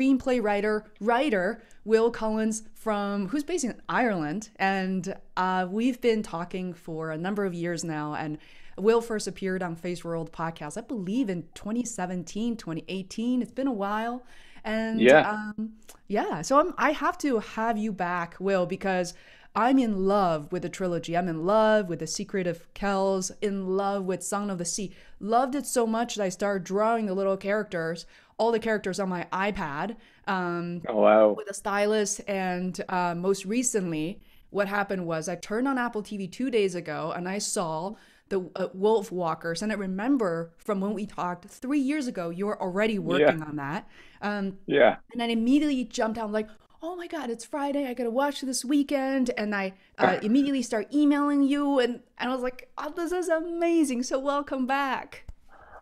screenplay writer writer Will Collins from who's based in Ireland, and uh, we've been talking for a number of years now. And Will first appeared on Feisworld podcast, I believe, in 2017, 2018. It's been a while, and Yeah. um, yeah. So I'm, I have to have you back, Will, because I'm in love with the trilogy. I'm in love with The Secret of Kells, in love with Song of the Sea. Loved it so much that I started drawing the little characters, all the characters on my iPad um, Oh wow. with a stylus. And uh, most recently, what happened was I turned on Apple TV two days ago and I saw the uh, Wolfwalkers. And I remember from when we talked three years ago, you were already working on that. Um, Yeah. and I immediately jumped out like, oh my god, it's Friday. I gotta watch this weekend. And I uh, immediately start emailing you, and, and I was like, oh, this is amazing. So welcome back.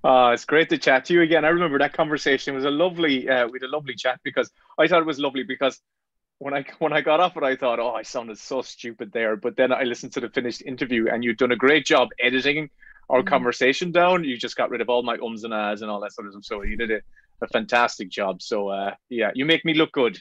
Uh, it's great to chat to you again. I remember that conversation it was a lovely. Uh, we had a lovely chat because I thought it was lovely because when I when I got off it, I thought, oh, I sounded so stupid there. But then I listened to the finished interview, and you'd done a great job editing our Mhm. conversation down. You just got rid of all my ums and ahs and all that sort of stuff. So you did a, a fantastic job. So uh, yeah, you make me look good.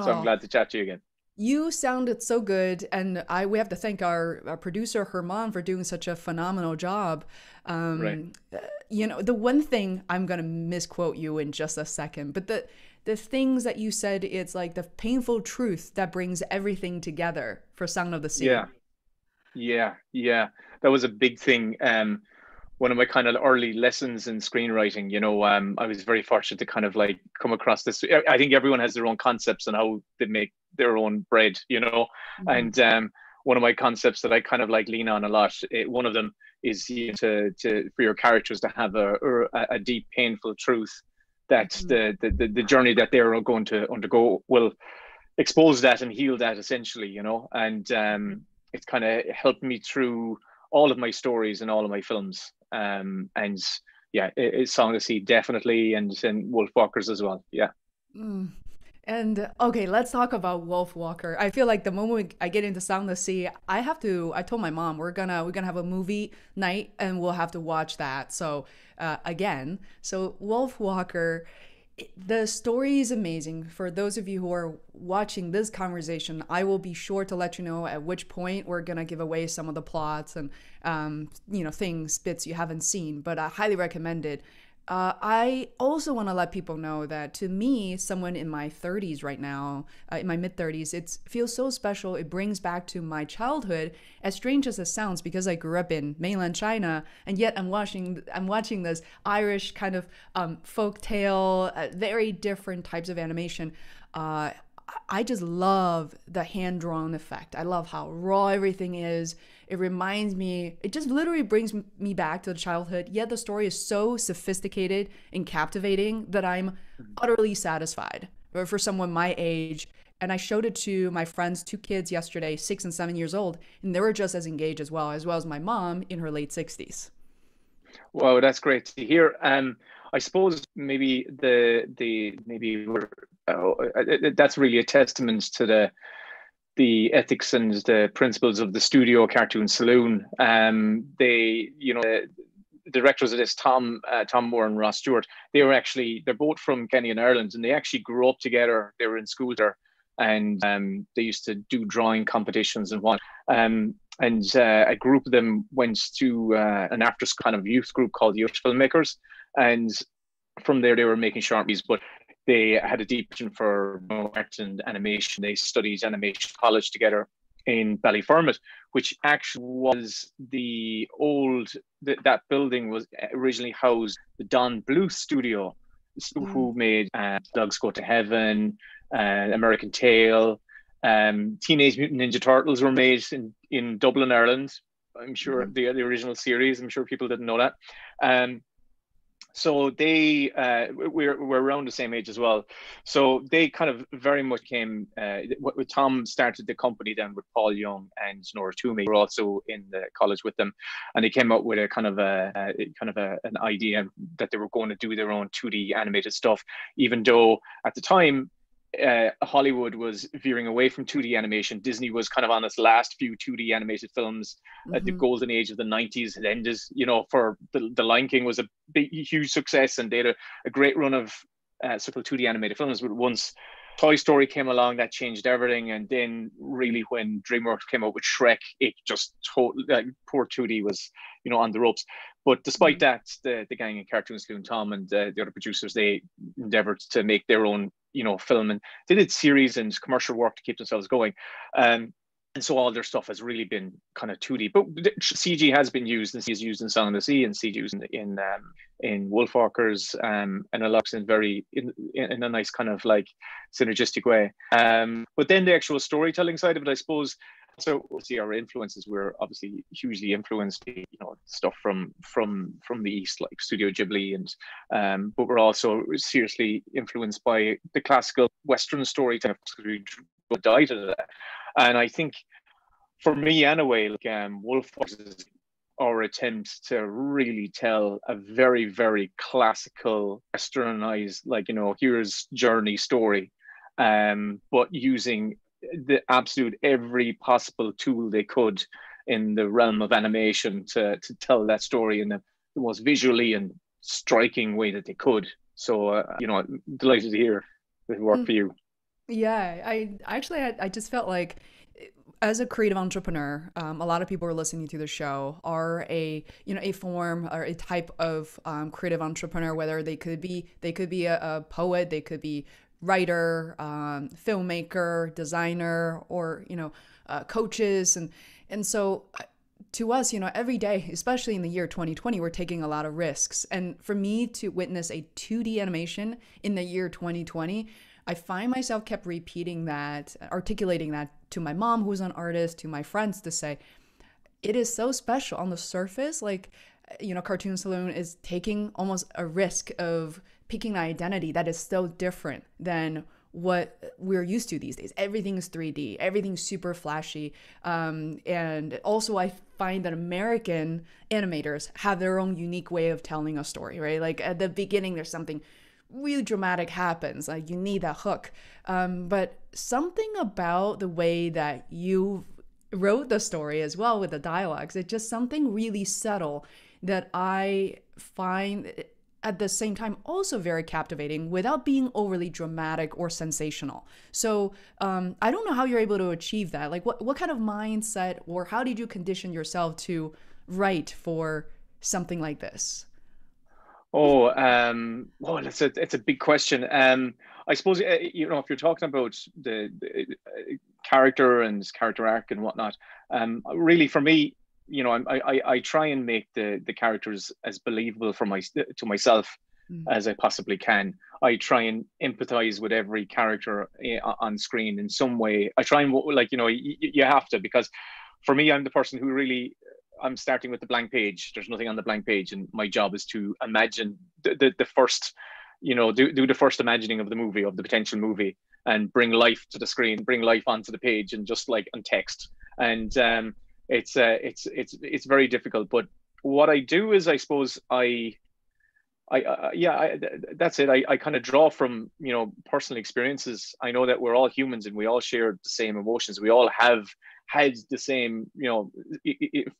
So Aw. I'm glad to chat to you again. You sounded so good, and I we have to thank our, our producer Herman for doing such a phenomenal job. Um, Right. uh, You know, the one thing I'm gonna misquote you in just a second, but the the things that you said, it's like the painful truth that brings everything together for Song of the Sea. Yeah. Yeah, yeah. That was a big thing. Um, one of my kind of early lessons in screenwriting, you know, um, I was very fortunate to kind of like come across this. I I think everyone has their own concepts on how they make their own bread, you know, Mhm. and um, one of my concepts that I kind of like lean on a lot. It, one of them is you know, to to for your characters to have a a, deep, painful truth that Mhm. the, the the the journey that they're going to undergo will expose that and heal that essentially, you know, and um, it's kind of helped me through all of my stories and all of my films. Um, and yeah, it, it's Song of the Sea definitely, and and Wolfwalkers as well. Yeah. Mm. And okay, let's talk about Wolfwalker. I feel like the moment I get into Sound the Sea, I have to. I told my mom we're gonna we're gonna have a movie night and we'll have to watch that. So uh, again, so Wolfwalker, the story is amazing. For those of you who are watching this conversation, I will be sure to let you know at which point we're gonna give away some of the plots and um, you know things bits you haven't seen. But I highly recommend it. Uh, I also want to let people know that to me, someone in my 30s right now, uh, in my mid 30s, it feels so special. It brings back to my childhood, as strange as it sounds, because I grew up in mainland China, and yet I'm watching I'm watching this Irish kind of um, folk tale, uh, very different types of animation. Uh, I just love the hand drawn effect. I love how raw everything is. It reminds me, it just literally brings me back to the childhood. Yet the story is so sophisticated and captivating that I'm utterly satisfied for for someone my age. And I showed it to my friends, two kids yesterday, six and seven years old, and they were just as engaged as well, as well as my mom in her late 60s. Wow, that's great to hear. Um, I suppose maybe the the maybe we're, uh, uh, that's really a testament to the the ethics and the principles of the studio cartoon saloon. Um, they, you know, the, directors of this, Tomm uh, Tomm Moore and Ross Stewart, they were actually they're both from Kenny and Ireland, and they actually grew up together. They were in school there, and um, they used to do drawing competitions and what. Um, and uh, a group of them went to uh, an after kind of youth group called Youth Filmmakers, and from there they were making short movies, but they had a deep passion for art and animation. They studied animation college together in Ballyfermot, which actually was the old th- that building was originally housed the Don Bluth studio, Mm. who made uh, Dogs Go to Heaven, uh, American Tail, um, Teenage Mutant Ninja Turtles were made in, in Dublin, Ireland. I'm sure Mhm. the the original series. I'm sure people didn't know that. Um, so they uh, we're we're around the same age as well. So they kind of very much came. Uh, Tomm started the company then with Paul Young and Nora Twomey. We're also in the college with them, and they came up with a kind of a, a kind of a, an idea that they were going to do their own 2D animated stuff. Even though at the time uh, Hollywood was veering away from 2D animation. Disney was kind of on its last few 2D animated films. Uh, the golden age of the 90s had ended. You know, for the, the Lion King was a big, huge success, and they had a, a great run of uh, sort of 2D animated films. But once Toy Story came along, that changed everything. And then really when DreamWorks came out with Shrek, it just totally like poor 2D was, you know, on the ropes. But despite mm-hmm. that, the, the gang in cartoons, including Tomm and uh, the other producers, they endeavored to make their own, you know, film and they did series and commercial work to keep themselves going. Um, and so all their stuff has really been kind of 2D. But CG has been used, and is used in Song of the Sea, and CG used in in, um, in Wolfwalkers, um, and a lot in very in, in a nice kind of like synergistic way. Um, but then the actual storytelling side of it, I suppose. So see our influences. We're obviously hugely influenced, you know, stuff from from from the east, like Studio Ghibli, and um, but we're also seriously influenced by the classical Western storytelling. We died of that and I think for me anyway, like um, Wolf is our attempt to really tell a very, very classical, westernized, like, you know, hero's journey story, um, but using the absolute every possible tool they could in the realm of animation to, to tell that story in the, most visually and striking way that they could. So, uh, you know, I'm delighted to hear it worked mm. for you. Yeah, I actually I, I just felt like as a creative entrepreneur, um, a lot of people are listening to the show are a you know a form or a type of um, creative entrepreneur. Whether they could be they could be a, a poet, they could be writer, um, filmmaker, designer, or you know uh, coaches, and and so uh, to us, you know, every day, especially in the year 2020, we're taking a lot of risks. And for me to witness a 2D animation in the year 2020 I find myself kept repeating that, articulating that to my mom, who's an artist, to my friends to say, it is so special on the surface. Like, you know, Cartoon Saloon is taking almost a risk of picking an identity that is so different than what we're used to these days. Everything is 3D, everything's super flashy. Um, and also, I find that American animators have their own unique way of telling a story, right? Like at the beginning, there's something really dramatic happens. Like you need that hook. Um, but something about the way that you wrote the story as well with the dialogues, it's just something really subtle that I find at the same time also very captivating without being overly dramatic or sensational. So um, I don't know how you're able to achieve that. Like what, what kind of mindset or how did you condition yourself to write for something like this? Oh, um, well, it's a it's a big question. Um, I suppose uh, you know if you're talking about the, the uh, character and character arc and whatnot. Um, really, for me, you know, I, I I try and make the the characters as believable for my to myself mm. as I possibly can. I try and empathize with every character eh, on screen in some way. I try and like you know you, you have to because for me, I'm the person who really I'm starting with the blank page. There's nothing on the blank page, and my job is to imagine the, the, the first, you know, do, do the first imagining of the movie, of the potential movie, and bring life to the screen, bring life onto the page, and just like on text. And um, it's uh, it's it's it's very difficult. But what I do is, I suppose I I, yeah, I, that's it. I, I kind of draw from you know personal experiences. I know that we're all humans and we all share the same emotions. We all have had the same you know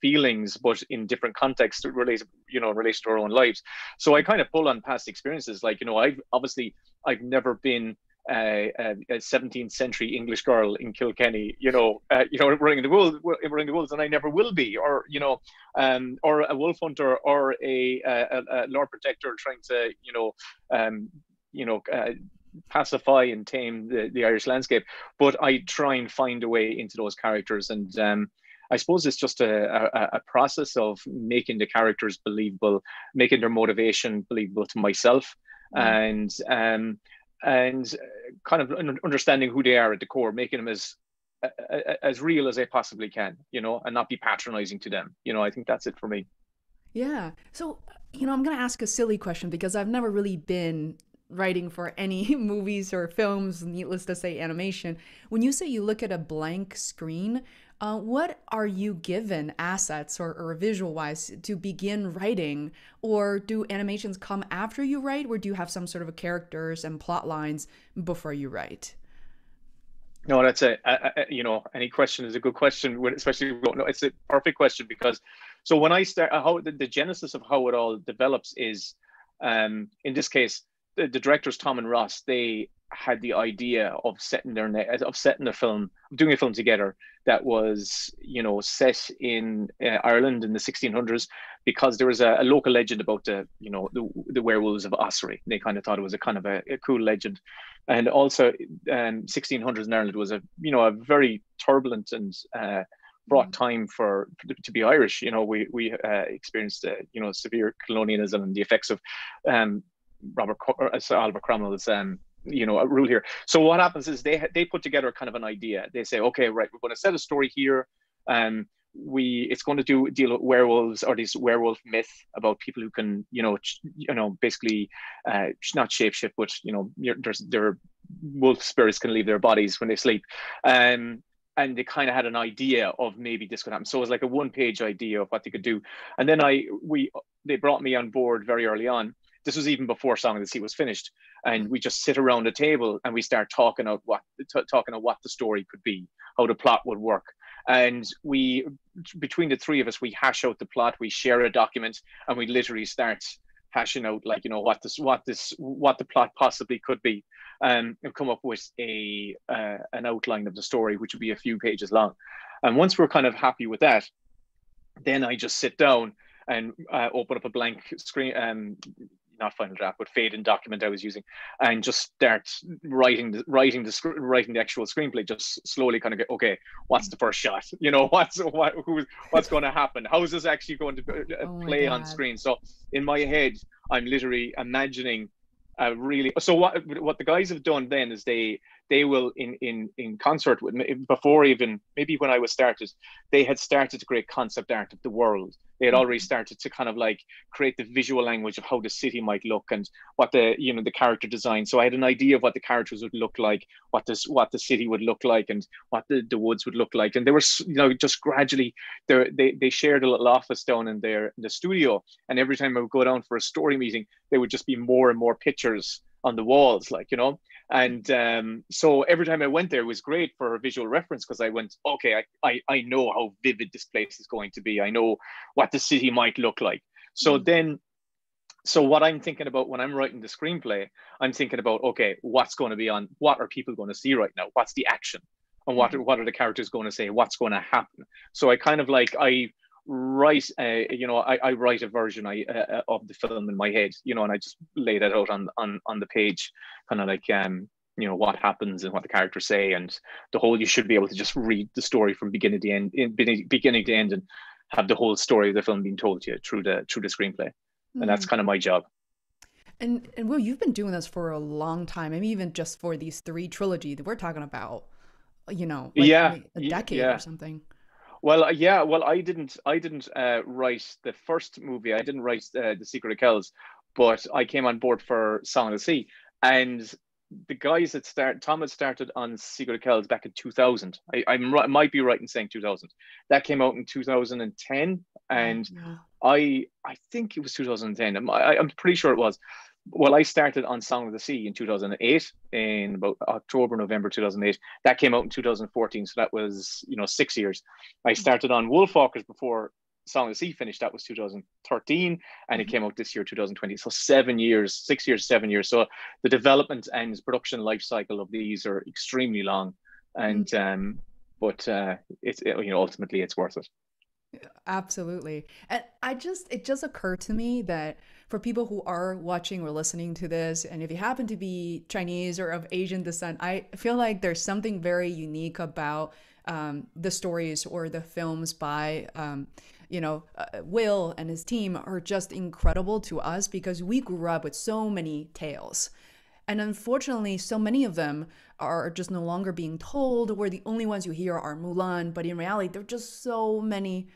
feelings, but in different contexts related you know related to our own lives. So I kind of pull on past experiences. Like you know, I've obviously I've never been a, a, 17th century English girl in Kilkenny, you know, uh, you know, running the wolves, running the wolves, and I never will be, or you know, um, or a wolf hunter, or a, a, a lord protector trying to, you know, um, you know, uh, pacify and tame the, the Irish landscape. But I try and find a way into those characters, and um, I suppose it's just a, a, a, process of making the characters believable, making their motivation believable to myself, mm. and um, and uh, kind of understanding who they are at the core, making them as as real as I possibly can, you know, and not be patronizing to them. You know, I think that's it for me. Yeah. So, you know, I'm going to ask a silly question because I've never really been writing for any movies or films, needless to say, animation. When you say you look at a blank screen, uh, what are you given assets or, or visual wise to begin writing? Or do animations come after you write, or do you have some sort of characters and plot lines before you write? No, that's a, a, a, you know any question is a good question, especially no, it's a perfect question because so when I start how the, the genesis of how it all develops is um, in this case the, the directors Tomm and Ross they had the idea of setting their net of setting a film, doing a film together that was you know set in uh, Ireland in the 1600s because there was a, a, local legend about the you know the, the werewolves of Ossory. They kind of thought it was a kind of a, a cool legend, and also um, 1600s in Ireland was a you know a very turbulent and uh, brought mm-hmm. time for to be Irish. You know, we we uh, experienced uh, you know severe colonialism and the effects of um, Robert uh, Oliver Cromwell's um, you know a rule here. So what happens is they they put together kind of an idea. They say, okay, right, we're going to set a story here. Um, we it's going to do deal with werewolves or this werewolf myth about people who can you know ch- you know basically uh, not shapeshift but you know there's their wolf spirits can leave their bodies when they sleep um and they kind of had an idea of maybe this could happen. So it was like a one page idea of what they could do. And then I we they brought me on board very early on. This was even before Song of the Sea was finished, and we just sit around a table and we start talking about what t- talking about what the story could be, how the plot would work, and we between the three of us we hash out the plot, we share a document, and we literally start hashing out like you know what this what this what the plot possibly could be um, and come up with a uh, an outline of the story which would be a few pages long. And once we're kind of happy with that then i just sit down and uh, open up a blank screen um, not final draft, but fade in document I was using, and just start writing the writing the writing the actual screenplay. Just slowly kind of get okay, what's the first shot? You know, what's what who's what's going to happen? How is this actually going to uh, oh play on screen? So in my head, I'm literally imagining a really. So what what the guys have done then is they they will in in in concert with me before even maybe when I was started, they had started to create concept art of the world. They had already mm-hmm. started to kind of like create the visual language of how the city might look and what the you know the character design. So I had an idea of what the characters would look like, what this what the city would look like, and what the, the woods would look like. And they were you know just gradually they they shared a little office down in their in the studio. And every time I would go down for a story meeting, there would just be more and more pictures on the walls, like you know. And um, so every time I went there, it was great for a visual reference because I went, okay, I, I, I know how vivid this place is going to be. I know what the city might look like. So mm-hmm. then, so what I'm thinking about when I'm writing the screenplay, I'm thinking about, okay, what's going to be on, what are people going to see right now? What's the action? And what, mm-hmm. what are the characters going to say? What's going to happen? So I kind of like, I, write uh, you know I, I write a version I, uh, of the film in my head you know and I just lay that out on on on the page kind of like um you know what happens and what the characters say and the whole you should be able to just read the story from beginning to end in beginning to end and have the whole story of the film being told to you through the through the screenplay mm. and that's mm. kind of my job and and Will, you've been doing this for a long time I mean even just for these three trilogy that we're talking about you know like yeah a decade yeah. or something well, uh, yeah. Well, I didn't. I didn't uh, write the first movie. I didn't write uh, the Secret of Kells, but I came on board for Song of the Sea, and the guys that start Tomm had started on Secret of Kells back in 2000. I, I might be right in saying 2000. That came out in 2010, and yeah. I I think it was 2010. I'm, I'm pretty sure it was well, I started on Song of the Sea in 2008, in about October, November 2008. That came out in 2014, so that was you know six years. I mm-hmm. started on Wolfwalkers before Song of the Sea finished. That was 2013, and it mm-hmm. came out this year, 2020. So seven years, six years, seven years. So the development and production life cycle of these are extremely long, and mm-hmm. um, but uh, it's you know ultimately it's worth it. Absolutely. And I just, it just occurred to me that for people who are watching or listening to this, and if you happen to be Chinese or of Asian descent, I feel like there's something very unique about um, the stories or the films by, um, you know, uh, Will and his team are just incredible to us because we grew up with so many tales. And unfortunately, so many of them are just no longer being told, where the only ones you hear are Mulan. But in reality, there are just so many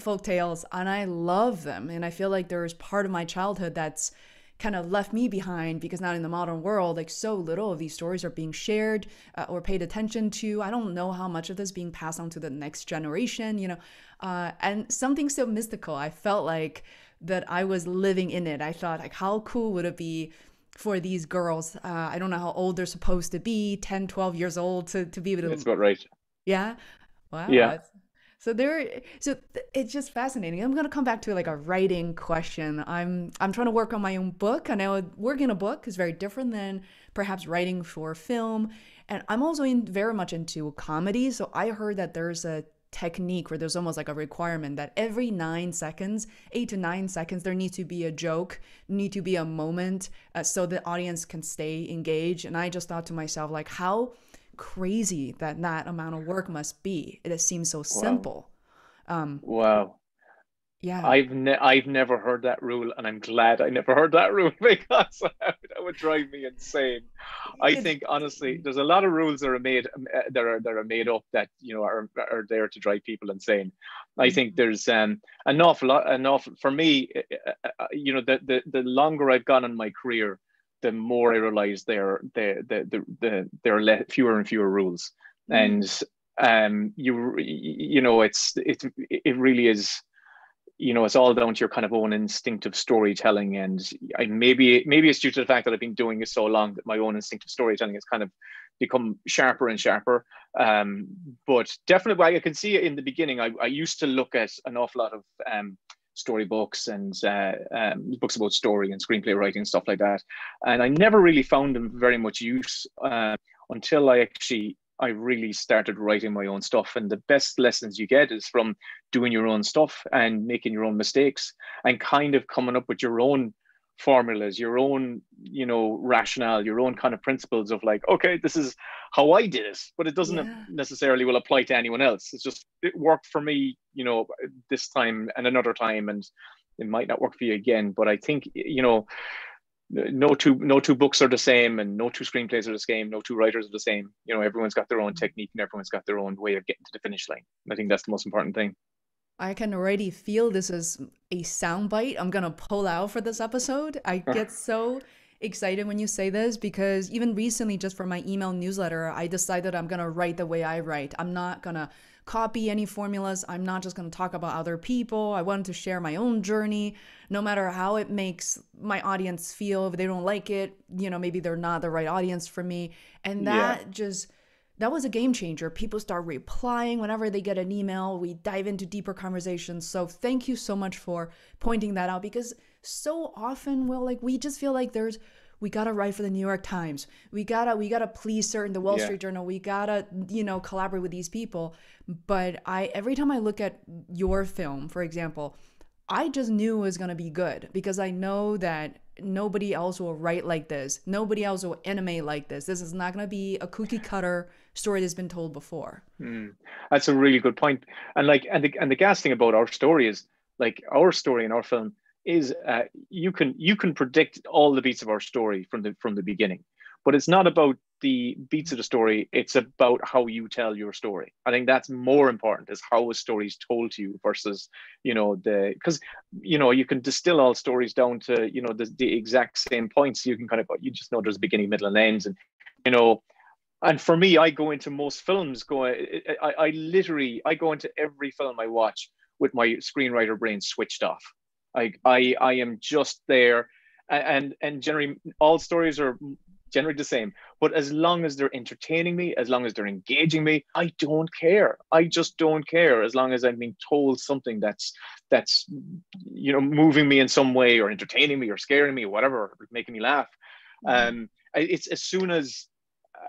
folk tales and I love them. And I feel like there's part of my childhood that's kind of left me behind because now in the modern world, like so little of these stories are being shared uh, or paid attention to. I don't know how much of this being passed on to the next generation, you know, uh, and something so mystical. I felt like that I was living in it. I thought, like, how cool would it be? for these girls uh, i don't know how old they're supposed to be 10 12 years old to, to be able to that's about right yeah wow yeah So there, so it's just fascinating. I'm gonna come back to like a writing question. I'm I'm trying to work on my own book. I know working a book is very different than perhaps writing for film, and I'm also in very much into comedy. So I heard that there's a technique where there's almost like a requirement that every nine seconds, eight to nine seconds, there needs to be a joke, need to be a moment, uh, so the audience can stay engaged. And I just thought to myself, like, how crazy that that amount of work must be. It seems so simple. Wow. Um, wow. Yeah. I've ne- I've never heard that rule, and I'm glad I never heard that rule because that would drive me insane. I think honestly, there's a lot of rules that are made um, uh, that are that are made up that you know are are there to drive people insane. I think mm-hmm. there's um, an awful lot, an awful for me. Uh, uh, you know, the, the the longer I've gone in my career, the more I realize there the the the, the there are fewer and fewer rules, mm. and um, you you know, it's it it really is you know it's all down to your kind of own instinctive storytelling. And I maybe maybe it's due to the fact that I've been doing it so long that my own instinctive storytelling has kind of become sharper and sharper. Um, but definitely I can see it in the beginning I, I used to look at an awful lot of um, storybooks and uh, um, books about story and screenplay writing and stuff like that and I never really found them very much use uh, until I actually I really started writing my own stuff. And the best lessons you get is from doing your own stuff and making your own mistakes and kind of coming up with your own formulas, your own, you know, rationale, your own kind of principles of like, okay, this is how I did it, but it doesn't yeah. necessarily will apply to anyone else. It's just it worked for me, you know, this time and another time, and it might not work for you again. But I think, you know, no two no two books are the same and no two screenplays are the same no two writers are the same you know everyone's got their own mm. technique and everyone's got their own way of getting to the finish line i think that's the most important thing i can already feel this is a soundbite i'm gonna pull out for this episode i uh-huh. get so excited when you say this because even recently just for my email newsletter i decided i'm gonna write the way i write i'm not gonna copy any formulas. I'm not just going to talk about other people. I wanted to share my own journey, no matter how it makes my audience feel. If they don't like it, you know, maybe they're not the right audience for me. And that yeah. just, that was a game changer. People start replying whenever they get an email. We dive into deeper conversations. So thank you so much for pointing that out because so often, well, like we just feel like there's, we gotta write for the New York Times. We gotta we gotta please certain the Wall yeah. Street Journal. We gotta you know collaborate with these people. But I every time I look at your film, for example, I just knew it was gonna be good because I know that nobody else will write like this. Nobody else will animate like this. This is not gonna be a cookie cutter story that's been told before. Mm, that's a really good point. And like and the and the gas thing about our story is like our story in our film is uh, you can you can predict all the beats of our story from the from the beginning but it's not about the beats of the story it's about how you tell your story i think that's more important is how a story is told to you versus you know the because you know you can distill all stories down to you know the, the exact same points you can kind of you just know there's beginning middle and ends and you know and for me i go into most films going I, I literally i go into every film i watch with my screenwriter brain switched off I I I am just there, and and generally all stories are generally the same. But as long as they're entertaining me, as long as they're engaging me, I don't care. I just don't care as long as I'm being told something that's that's you know moving me in some way or entertaining me or scaring me or whatever, making me laugh. Mm-hmm. Um, it's as soon as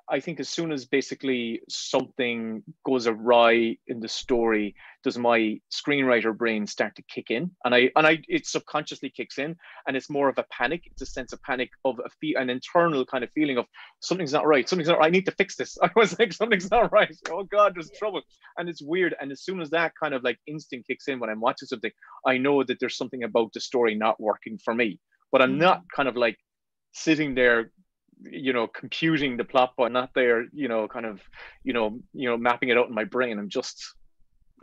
I think as soon as basically something goes awry in the story, does my screenwriter brain start to kick in, and I and I it subconsciously kicks in, and it's more of a panic. It's a sense of panic of a fee, an internal kind of feeling of something's not right. Something's not. Right. I need to fix this. I was like, something's not right. Oh God, there's trouble, and it's weird. And as soon as that kind of like instinct kicks in when I'm watching something, I know that there's something about the story not working for me. But I'm mm-hmm. not kind of like sitting there you know computing the plot but not there you know kind of you know you know mapping it out in my brain. I'm just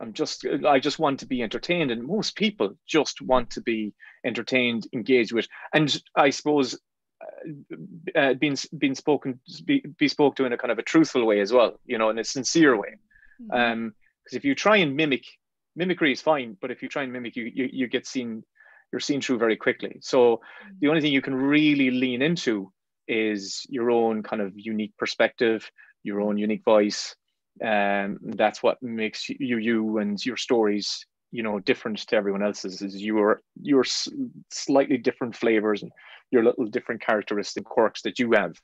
i'm just i just want to be entertained and most people just want to be entertained engaged with. And i suppose uh, uh, being being spoken be, be spoke to in a kind of a truthful way as well you know in a sincere way. Mm-hmm. um because if you try and mimic mimicry is fine but if you try and mimic you you, you get seen you're seen through very quickly. So the only thing you can really lean into is your own kind of unique perspective, your own unique voice, And that's what makes you you and your stories you know different to everyone else's is your your slightly different flavors and your little different characteristic quirks that you have.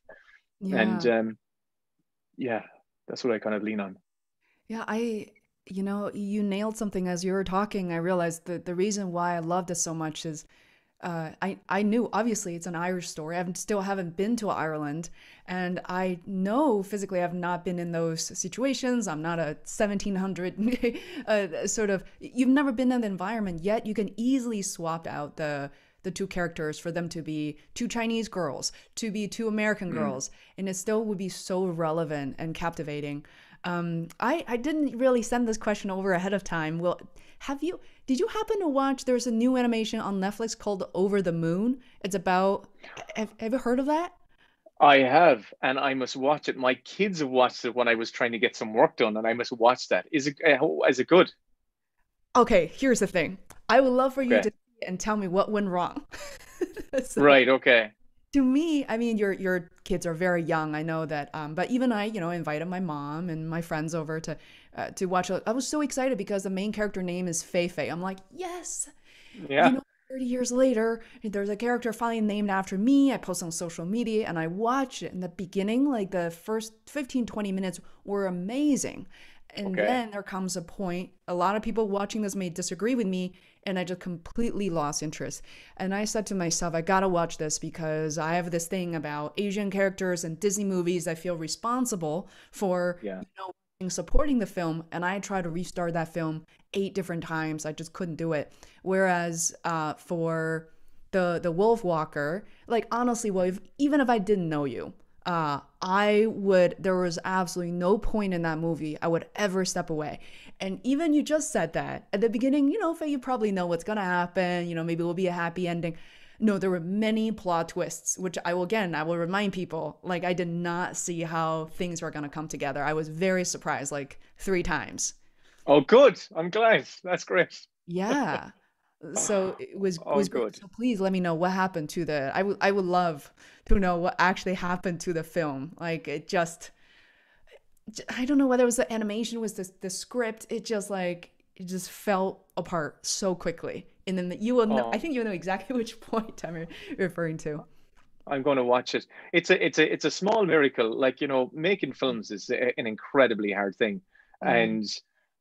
Yeah. and um yeah that's what i kind of lean on. Yeah i you know you nailed something as you were talking. I realized that the reason why i love this so much is uh, I I knew obviously it's an Irish story. I still haven't been to Ireland, and I know physically I've not been in those situations. I'm not a 1700 uh, sort of. You've never been in the environment yet. You can easily swap out the the two characters for them to be two Chinese girls, to be two American mm. girls, and it still would be so relevant and captivating. Um, I I didn't really send this question over ahead of time. Well, have you? Did you happen to watch? There's a new animation on Netflix called Over the Moon. It's about. Have, have you heard of that? I have, and I must watch it. My kids have watched it when I was trying to get some work done, and I must watch that. Is it uh, it good? Okay, here's the thing. I would love for you okay. to and tell me what went wrong. so, right. Okay. To me, I mean, your your kids are very young. I know that, um, but even I, you know, invited my mom and my friends over to uh, to watch. I was so excited because the main character name is Fei Fei. I'm like, yes. Yeah. You know, 30 years later, there's a character finally named after me. I post on social media and I watch it. In the beginning, like the first 15, 20 minutes were amazing. And okay. then there comes a point, a lot of people watching this may disagree with me, and I just completely lost interest. And I said to myself, I gotta watch this because I have this thing about Asian characters and Disney movies. I feel responsible for yeah. you know, supporting the film and I tried to restart that film eight different times. I just couldn't do it. Whereas uh, for the the Wolfwalker, like honestly, well, if, even if I didn't know you, uh, I would. There was absolutely no point in that movie I would ever step away. And even you just said that at the beginning, you know, you probably know what's gonna happen. You know, maybe it will be a happy ending. No, there were many plot twists, which I will again, I will remind people, like I did not see how things were going to come together. I was very surprised like 3 times. Oh, good. I'm glad. That's great. Yeah. so it was oh, was good. So please let me know what happened to the I would I would love to know what actually happened to the film. Like it just I don't know whether it was the animation was the the script. It just like it just fell apart so quickly and then you will know, oh. I think you'll know exactly which point I'm referring to. I'm going to watch it. It's a it's a it's a small miracle. Like you know, making films is a, an incredibly hard thing, mm. and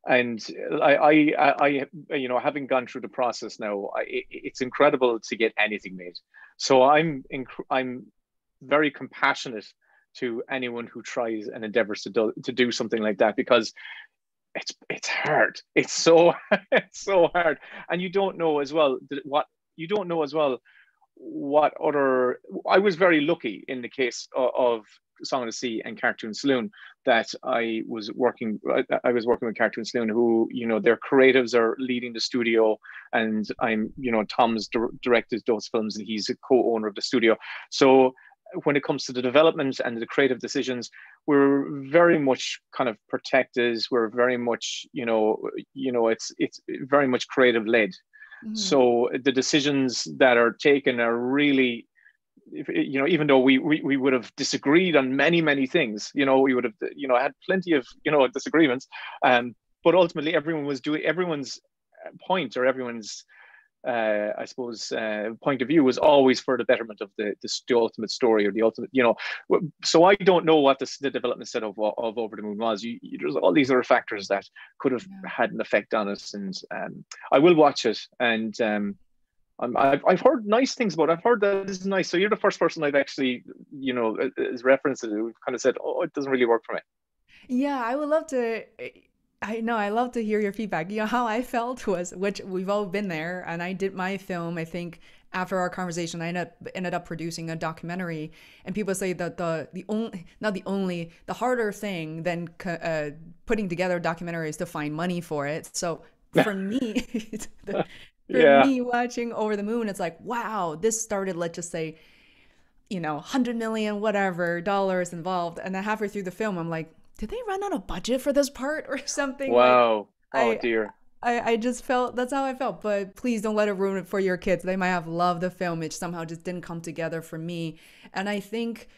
and I, I I you know having gone through the process now, I, it's incredible to get anything made. So I'm inc- I'm very compassionate to anyone who tries and endeavors to do to do something like that because it's it's hard. It's so it's so hard, and you don't know as well what you don't know as well what other. I was very lucky in the case of, of Song of the Sea and Cartoon Saloon that I was working. I was working with Cartoon Saloon, who you know their creatives are leading the studio, and I'm you know Tomm's directed those films, and he's a co-owner of the studio. So when it comes to the development and the creative decisions, we're very much kind of protected. We're very much, you know, you know, it's it's very much creative led. Mm-hmm. So the decisions that are taken are really, you know, even though we, we we would have disagreed on many many things, you know, we would have you know had plenty of you know disagreements, um, but ultimately everyone was doing everyone's point or everyone's uh, I suppose, uh, point of view was always for the betterment of the, the, the ultimate story or the ultimate, you know. So I don't know what the, the development set of, of Over the Moon was. You, you, there's all these other factors that could have yeah. had an effect on us, and um, I will watch it. And um, I've, I've heard nice things about. it. I've heard that this is nice. So you're the first person I've actually, you know, as referenced it, who kind of said, "Oh, it doesn't really work for me." Yeah, I would love to I know. I love to hear your feedback. You know how I felt was, which we've all been there, and I did my film. I think after our conversation, I ended up, ended up producing a documentary, and people say that the the only not the only the harder thing than uh, putting together a documentary is to find money for it. So for me, the, for yeah. me watching Over the Moon, it's like wow, this started. Let's just say you know, 100 million, whatever dollars involved. And then halfway through the film, I'm like, did they run out of budget for this part or something? Wow. Like, oh I, dear. I, I just felt that's how I felt. But please don't let it ruin it for your kids. They might have loved the film. It somehow just didn't come together for me. And I think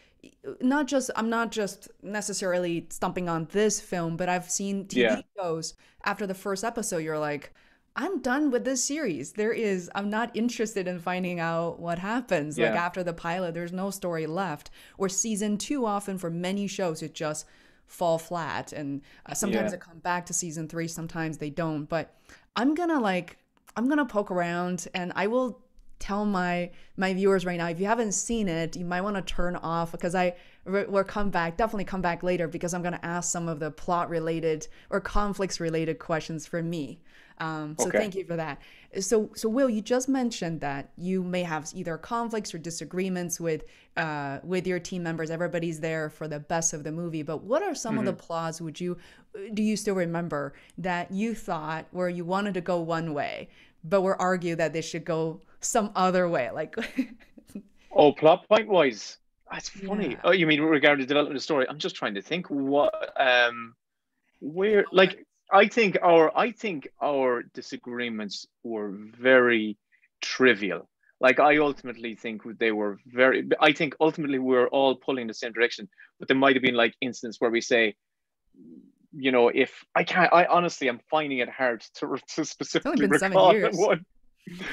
not just I'm not just necessarily stumping on this film, but I've seen TV Yeah. shows after the first episode you're like I'm done with this series. There is I'm not interested in finding out what happens. Like after the pilot there's no story left. Or season 2 often for many shows it just fall flat and uh, sometimes Yeah. they come back to season 3, sometimes they don't. But I'm going to like I'm going to poke around and I will tell my my viewers right now if you haven't seen it you might want to turn off because i will come back definitely come back later because i'm going to ask some of the plot related or conflicts related questions for me um, so Okay. thank you for that so so will you just mentioned that you may have either conflicts or disagreements with uh, with your team members everybody's there for the best of the movie but what are some of the plots would you do you still remember that you thought where you wanted to go one way but were argued that they should go some other way. Like, Oh, plot point wise, that's funny. Yeah. Oh, you mean regarding the development of the story? I'm just trying to think what um where like I think our I think our disagreements were very trivial. Like I ultimately think they were very I think ultimately we were all pulling the same direction, but there might have been like instances where we say you know, if I can't, I honestly, I'm finding it hard to, to specifically been seven recall years. one.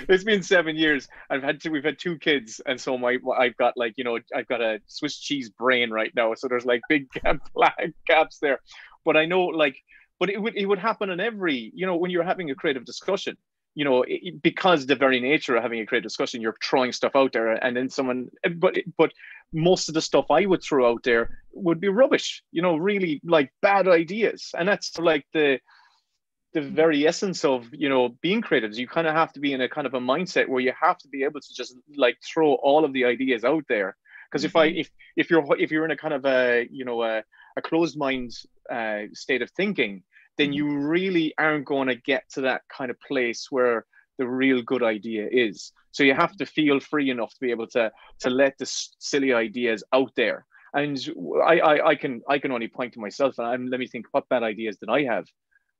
It's been seven years. I've had two. We've had two kids, and so my I've got like you know I've got a Swiss cheese brain right now. So there's like big gap, gaps there. But I know like, but it would it would happen in every you know when you're having a creative discussion. You know, it, because the very nature of having a creative discussion, you're throwing stuff out there, and then someone. But but most of the stuff I would throw out there would be rubbish. You know, really like bad ideas, and that's like the the very essence of you know being creatives you kind of have to be in a kind of a mindset where you have to be able to just like throw all of the ideas out there because if i if if you're if you're in a kind of a you know a, a closed mind uh, state of thinking then you really aren't going to get to that kind of place where the real good idea is. So you have to feel free enough to be able to to let the silly ideas out there. And I, I i can i can only point to myself and i'm let me think what bad ideas did i have.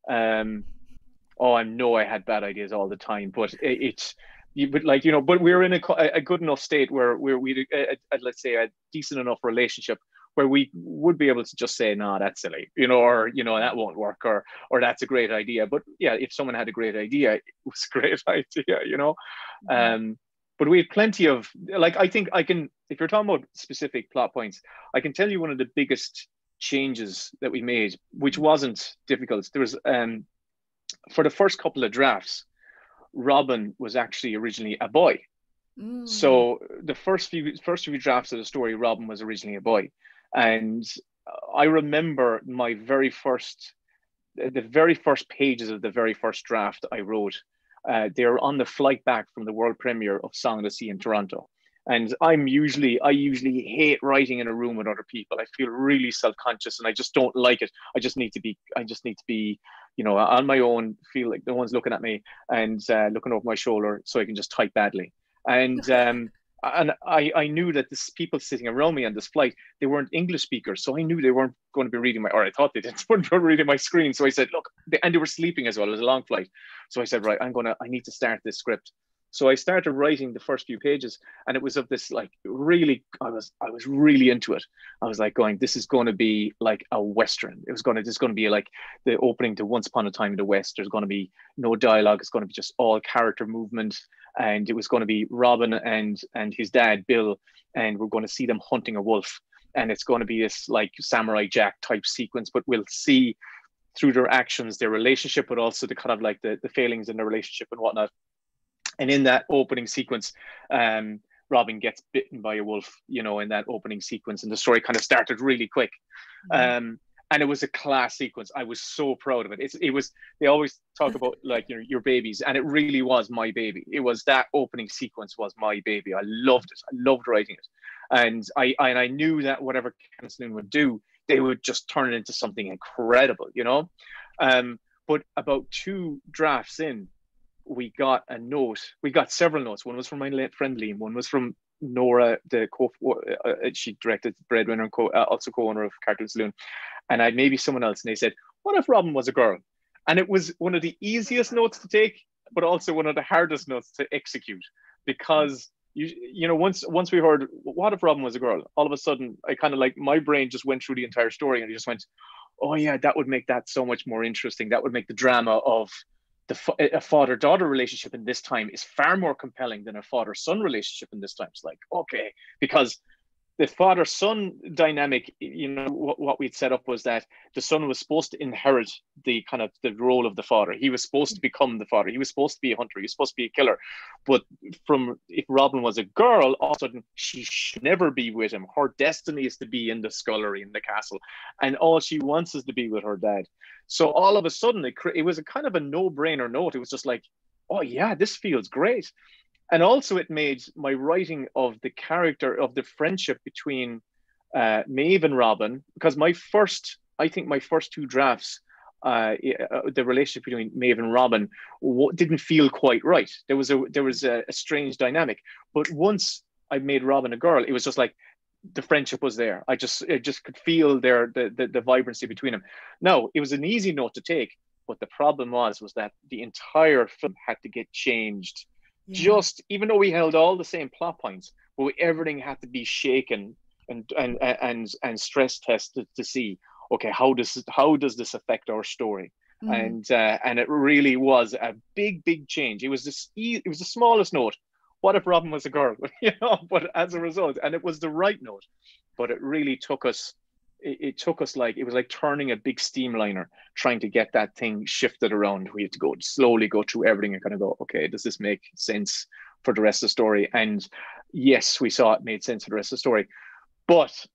Um oh i know i had bad ideas all the time but it, it's but like you know but we're in a, a good enough state where where we a, a, let's say a decent enough relationship where we would be able to just say no that's silly you know or you know that won't work or or that's a great idea. But yeah if someone had a great idea it was a great idea you know? Um but we have plenty of like i think i can if you're talking about specific plot points i can tell you one of the biggest changes that we made which wasn't difficult. There was um for the first couple of drafts robin was actually originally a boy. Mm. so the first few first few drafts of the story robin was originally a boy and i remember my very first the very first pages of the very first draft i wrote uh, they're on the flight back from the world premiere of song of the sea in toronto. And i'm usually i usually hate writing in a room with other people. I feel really self-conscious and i just don't like it. I just need to be i just need to be you know on my own feel like no one's looking at me and uh, looking over my shoulder so i can just type badly. And um and I, I knew that this people sitting around me on this flight they weren't english speakers. So i knew they weren't going to be reading my or i thought they didn't weren't reading my screen. So i said look they, and they were sleeping as well it was a long flight. So i said right i'm gonna i need to start this script. So i started writing the first few pages and it was of this like really i was i was really into it. I was like going this is going to be like a western. It was going to this is going to be like the opening to once upon a time in the west. There's going to be no dialogue. It's going to be just all character movement and it was going to be robin and and his dad bill and we're going to see them hunting a wolf. And it's going to be this like samurai jack type sequence but we'll see through their actions their relationship but also the kind of like the, the failings in the relationship and whatnot. And in that opening sequence um robin gets bitten by a wolf you know in that opening sequence and the story kind of started really quick. Um and it was a class sequence i was so proud of it it's, it was they always talk about like you know your babies and it really was my baby it was that opening sequence was my baby i loved it i loved writing it and i, I and i knew that whatever Saloon would do they would just turn it into something incredible you know um but about two drafts in we got a note. We got several notes. One was from my late friend Liam. One was from Nora, the co. Uh, she directed Breadwinner and co- uh, also co-owner of Cartoon Saloon, and I maybe someone else. And they said, "What if Robin was a girl?" And it was one of the easiest notes to take, but also one of the hardest notes to execute because you you know once once we heard what if Robin was a girl, all of a sudden I kind of like my brain just went through the entire story and it just went, oh yeah, that would make that so much more interesting. That would make the drama of the a father daughter relationship in this time is far more compelling than a father son relationship in this time. It's like okay because the father son dynamic you know what, what we'd set up was that the son was supposed to inherit the kind of the role of the father. He was supposed to become the father. He was supposed to be a hunter. He was supposed to be a killer. But from if robin was a girl all of a sudden she should never be with him. Her destiny is to be in the scullery in the castle and all she wants is to be with her dad. So all of a sudden it, it was a kind of a no-brainer note. It was just like oh yeah this feels great and also it made my writing of the character of the friendship between uh, Maeve and Robin because my first, I think my first two drafts, uh, uh, the relationship between Maeve and Robin didn't feel quite right. There was a there was a, a strange dynamic. But once I made Robin a girl, it was just like the friendship was there. I just I just could feel their the, the the vibrancy between them. No, it was an easy note to take, but the problem was was that the entire film had to get changed just even though we held all the same plot points, but we, everything had to be shaken and and and and stress tested to see okay how does how does this affect our story? Mm. and uh, and it really was a big big change. It was this it was the smallest note. What if robin was a girl you know but as a result and it was the right note but it really took us it, it, took us like it was like turning a big steamliner trying to get that thing shifted around. We had to go slowly go through everything and kind of go okay does this make sense for the rest of the story? And yes we saw it made sense for the rest of the story but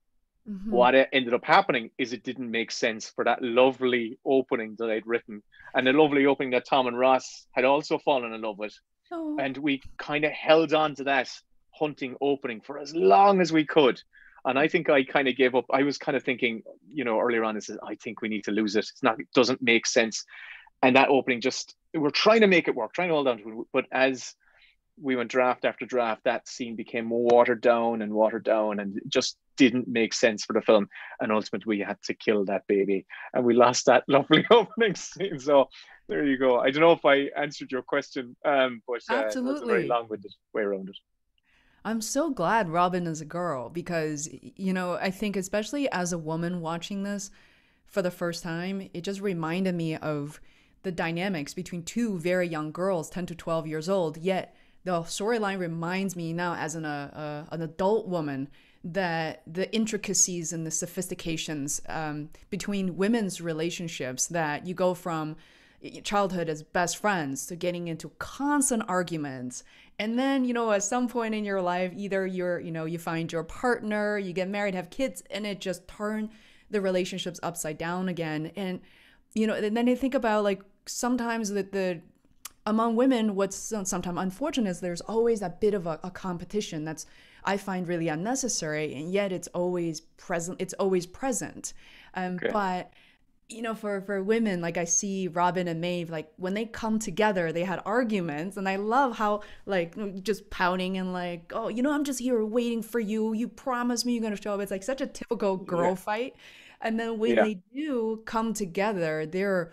mm-hmm. what ended up happening is it didn't make sense for that lovely opening that I'd written. And the lovely opening that Tomm and Ross had also fallen in love with. Oh. and we kind of held on to that hunting opening for as long as we could and I think I kind of gave up. I was kind of thinking, you know, earlier on, is I think we need to lose it. It's not, it doesn't make sense. And that opening just, we're trying to make it work, trying to hold on to it. But as we went draft after draft, that scene became more watered down and watered down and it just didn't make sense for the film. And ultimately, we had to kill that baby and we lost that lovely opening scene. So there you go. I don't know if I answered your question, um, but uh, absolutely a very long winded way around it. I'm so glad Robin is a girl because, you know, I think especially as a woman watching this for the first time, it just reminded me of the dynamics between two very young girls, 10 to 12 years old. Yet the storyline reminds me now, as an, uh, uh, an adult woman, that the intricacies and the sophistications um, between women's relationships that you go from childhood as best friends to getting into constant arguments and then, you know, at some point in your life, either you're, you know, you find your partner, you get married, have kids, and it just turn the relationships upside down again. And, you know, and then you think about like sometimes that the among women, what's sometimes unfortunate is there's always a bit of a, a competition that's I find really unnecessary, and yet it's always present. It's always present. Um, okay. But you know for for women like i see robin and maeve like when they come together they had arguments and i love how like just pouting and like oh you know i'm just here waiting for you you promised me you're going to show up it's like such a typical girl yeah. fight and then when yeah. they do come together they're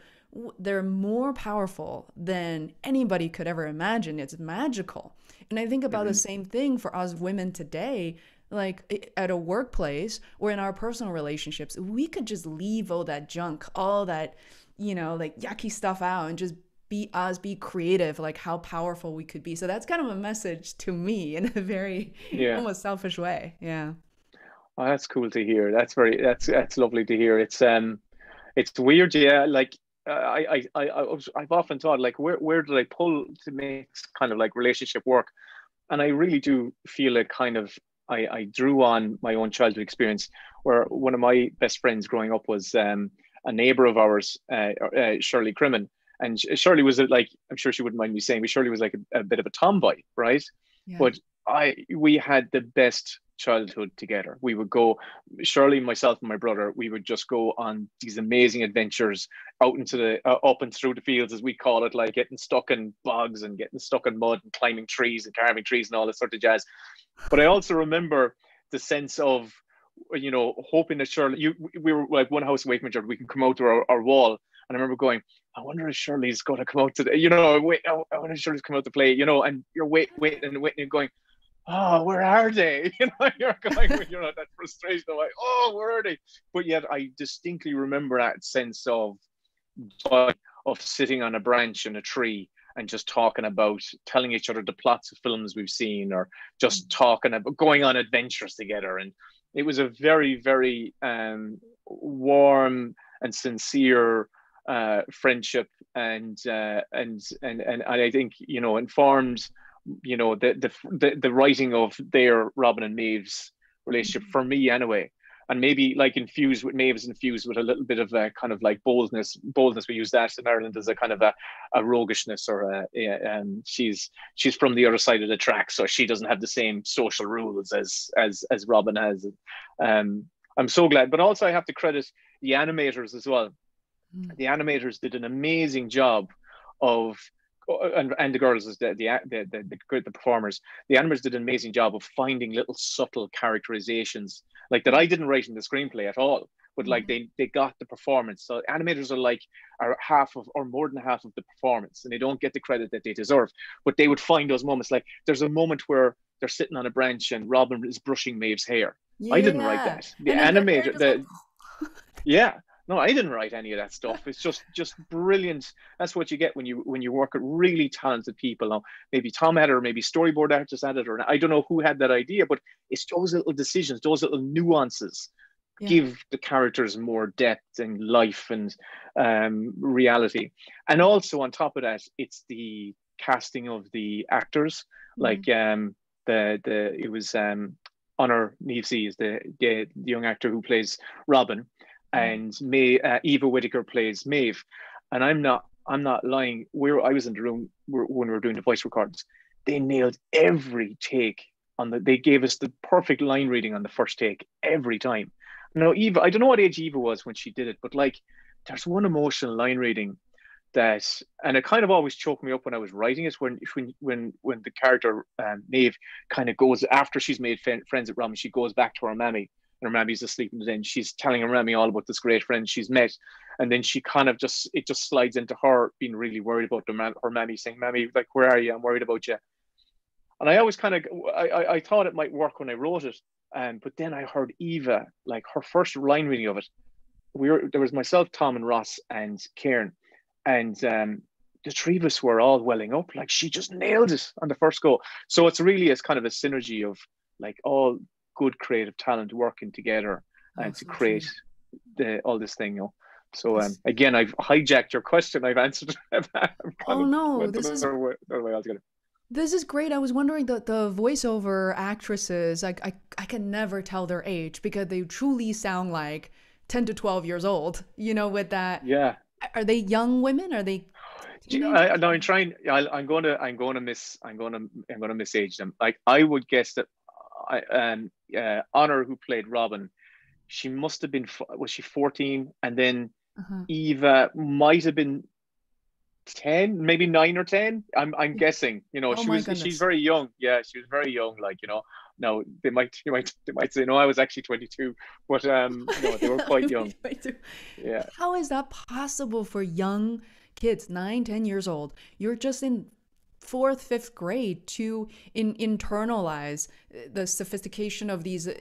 they're more powerful than anybody could ever imagine it's magical and i think about mm-hmm. the same thing for us women today like at a workplace or in our personal relationships we could just leave all that junk all that you know like yucky stuff out and just be us be creative like how powerful we could be. So that's kind of a message to me in a very yeah. almost selfish way. Yeah. Oh that's cool to hear. That's very that's that's lovely to hear. It's um it's weird yeah like uh, I, I, I, I've often thought like where, where did I pull to make kind of like relationship work? And I really do feel a kind of I, I drew on my own childhood experience where one of my best friends growing up was um, a neighbor of ours, uh, uh, Shirley Crimmon. And Shirley was like, I'm sure she wouldn't mind me saying, but Shirley was like a, a bit of a tomboy, right? Yeah. But I, we had the best childhood together. We would go, Shirley, myself, and my brother, we would just go on these amazing adventures out into the, uh, up and through the fields, as we call it, like getting stuck in bogs and getting stuck in mud and climbing trees and carving trees and all this sort of jazz. But I also remember the sense of, you know, hoping that Shirley, you, we were like one house away from each other, we can come out to our, our wall. And I remember going, I wonder if Shirley's going to come out today. you know, wait, I wonder if Shirley's come out to play, you know, and you're wait, waiting and waiting and going, oh, where are they? You know, you're going, you know, that frustration of like, oh, where are they? But yet I distinctly remember that sense of joy of sitting on a branch in a tree and just talking about telling each other the plots of films we've seen or just mm. talking about going on adventures together. And it was a very, very um, warm and sincere uh, friendship and, uh, and and and and I think you know informed you know the the the, the writing of their Robin and Maeve's relationship mm-hmm. for me anyway. And maybe like infused with Maeve's infused with a little bit of a kind of like boldness boldness. We use that in Ireland as a kind of a, a roguishness or a, a um, she's she's from the other side of the track so she doesn't have the same social rules as as as Robin has. Um I'm so glad. But also I have to credit the animators as well. Mm. the animators did an amazing job of and, and the girls the the, the the the performers the animators did an amazing job of finding little subtle characterizations like that I didn't write in the screenplay at all but like mm-hmm. they they got the performance so animators are like are half of or more than half of the performance and they don't get the credit that they deserve but they would find those moments like there's a moment where they're sitting on a branch and Robin is brushing Maeve's hair yeah. I didn't write that the animator the yeah no i didn't write any of that stuff it's just just brilliant that's what you get when you when you work with really talented people now maybe tomm had it or maybe storyboard artist had it or i don't know who had that idea but it's those little decisions those little nuances yeah. give the characters more depth and life and um, reality and also on top of that it's the casting of the actors mm-hmm. like um the the it was um honor Kneafsey is the, the young actor who plays Robin. And May uh, Eva Whittaker plays Maeve, and I'm not I'm not lying. Where I was in the room when we were doing the voice records, they nailed every take on the. They gave us the perfect line reading on the first take every time. Now Eva, I don't know what age Eva was when she did it, but like there's one emotional line reading that, and it kind of always choked me up when I was writing it. When when when when the character um, Maeve kind of goes after she's made friends at Robin, she goes back to her mammy her mammy's asleep in the den. She's telling her mammy all about this great friend she's met. And then she kind of just, it just slides into her being really worried about the her mammy saying, Mammy, like, where are you? I'm worried about you. And I always kind of, I, I, I thought it might work when I wrote it. Um, but then I heard Eva, like her first line reading of it. We were, there was myself, Tomm, and Ross, and Karen. And um, the three of us were all welling up. Like she just nailed it on the first go. So it's really as kind of a synergy of like all good creative talent working together oh, and to create the, all this thing. You know? So um, again, I've hijacked your question. I've answered. oh no, this is way, way This is great. I was wondering the the voiceover actresses. Like I I can never tell their age because they truly sound like ten to twelve years old. You know, with that. Yeah. Are they young women? Are they? I, no, I'm trying. I, I'm going to. I'm going to miss. I'm going to. I'm going to misage them. Like I would guess that um, uh, Honor, who played Robin, she must have been was she 14, and then uh-huh. Eva might have been 10, maybe nine or 10. I'm I'm guessing. You know, oh she was goodness. she's very young. Yeah, she was very young. Like you know, no, they might you might they might say no, I was actually 22, but um, no, they were quite young. yeah. How is that possible for young? kids nine ten years old you're just in fourth, fifth grade to in, internalize the sophistication of these uh,